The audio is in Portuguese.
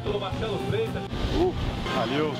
pelo Marcelo Freitas. Uh, valeu.